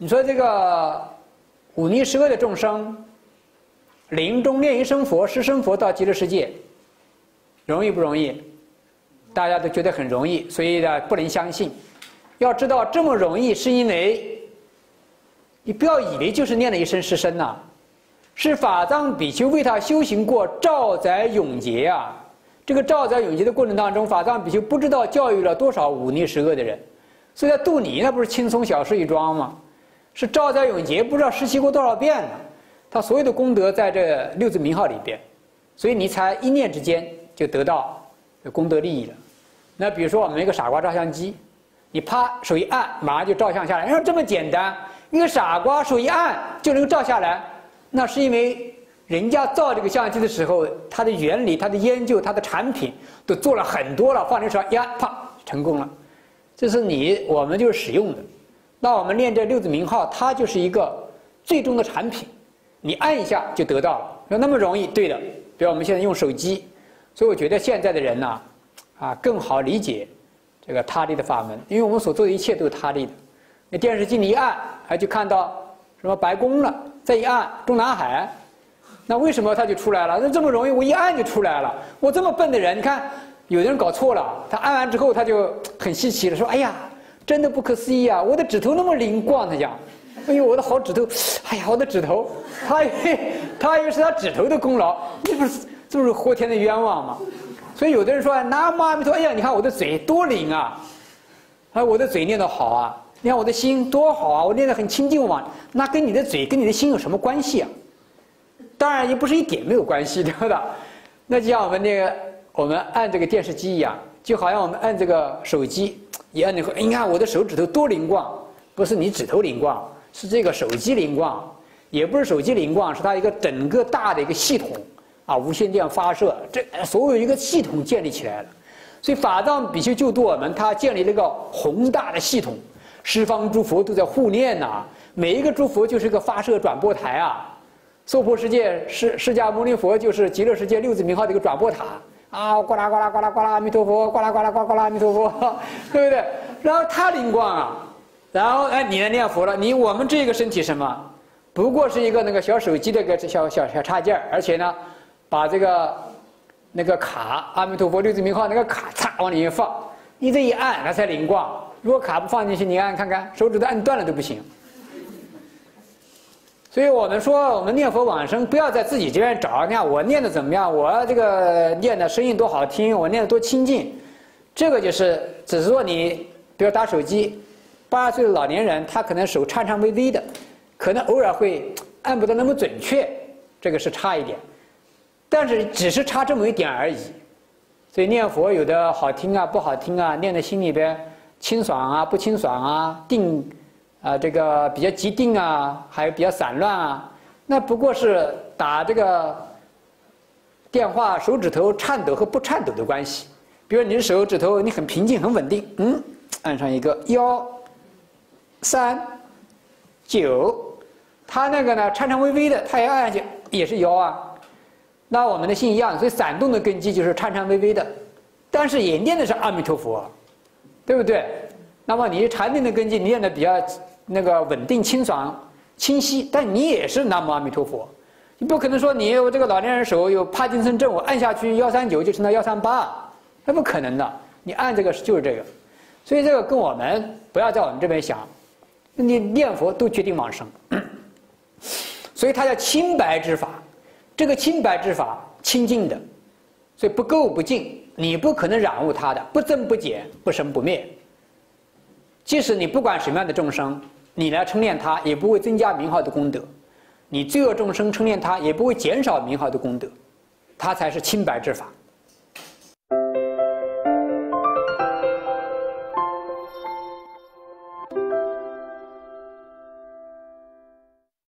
你说这个五逆十恶的众生，临终念一声佛，十声佛到极乐世界，容易不容易？大家都觉得很容易，所以呢不能相信。要知道这么容易，是因为你不要以为就是念了一声十声呐，是法藏比丘为他修行过照载永劫啊。这个照载永劫的过程当中，法藏比丘不知道教育了多少五逆十恶的人，所以他度你那不是轻松小事一桩吗？是赵家永劫不知道实习过多少遍了？他所有的功德在这六字名号里边，所以你才一念之间就得到功德利益了。那比如说我们一个傻瓜照相机，你啪手一按，马上就照相下来。你说这么简单，一个傻瓜手一按就能照下来，那是因为。人家造这个相机的时候，它的原理、它的研究、它的产品都做了很多了，放在手上呀，啪，成功了。这是你我们就是使用的。那我们练这六字名号，它就是一个最终的产品，你按一下就得到了。说那么容易？对的。比如我们现在用手机，所以我觉得现在的人呢，啊，更好理解这个他力的法门，因为我们所做的一切都是他力的。那电视机你一按，还就看到什么白宫了；再一按，中南海。那为什么它就出来了？那这么容易，我一按就出来了。我这么笨的人，你看，有的人搞错了，他按完之后他就很稀奇了，说：“哎呀，真的不可思议啊！我的指头那么灵光。”他讲：“哎呦，我的好指头！哎呀，我的指头！”他以为他以为是他指头的功劳，这不是这不是活天的冤枉吗？所以有的人说：“南无阿弥陀，哎呀，你看我的嘴多灵啊！啊，我的嘴念得好啊！你看我的心多好啊！我念得很清净嘛。那跟你的嘴跟你的心有什么关系啊？”当然也不是一点没有关系，对不对？那就像我们那个我们按这个电视机一样，就好像我们按这个手机，以后，你看我的手指头多灵光，不是你指头灵光，是这个手机灵光，也不是手机灵光，是它一个整个大的一个系统啊，无线电发射，这所有一个系统建立起来了。所以法藏比丘救度我们，他建立了一个宏大的系统，十方诸佛都在护念呐，每一个诸佛就是个发射转播台啊。娑婆世界释释迦牟尼佛就是极乐世界六字名号的一个转播塔啊，呱啦呱啦呱啦呱啦阿弥陀佛，呱啦呱啦呱呱啦阿弥陀佛，对不对？然后他灵光啊，然后哎，你来念佛了，你我们这个身体什么？不过是一个那个小手机的个小小小插件而且呢，把这个那个卡阿弥陀佛六字名号那个卡嚓往里面放，你这一按它才灵光。如果卡不放进去，你按看看，手指头按断了都不行。所以我们说，我们念佛往生，不要在自己这边找。你看我念的怎么样？我这个念的声音多好听，我念的多清净。这个就是，只是说你，比如打手机，八十岁的老年人，他可能手颤颤巍巍的，可能偶尔会按不得那么准确，这个是差一点。但是只是差这么一点而已。所以念佛有的好听啊，不好听啊，念的心里边清爽啊，不清爽啊，定。啊，这个比较急定啊，还有比较散乱啊，那不过是打这个电话手指头颤抖和不颤抖的关系。比如你的手指头你很平静很稳定，嗯，按上一个幺三九，它那个呢颤颤巍巍的，它也按下去也是幺啊。那我们的心一样，所以散动的根基就是颤颤巍巍的，但是也念的是阿弥陀佛，对不对？那么你禅定的根基你念的比较。那个稳定、清爽、清晰，但你也是南无阿弥陀佛，你不可能说你有这个老年人手有帕金森症，我按下去幺三九就成了幺三八，那不可能的。你按这个就是这个，所以这个跟我们不要在我们这边想，你念佛都决定往生，所以它叫清白之法，这个清白之法清净的，所以不垢不净，你不可能染污它的，不增不减，不生不灭。即使你不管什么样的众生。你来称念他，也不会增加名号的功德；你罪恶众生称念他，也不会减少名号的功德。他才是清白之法。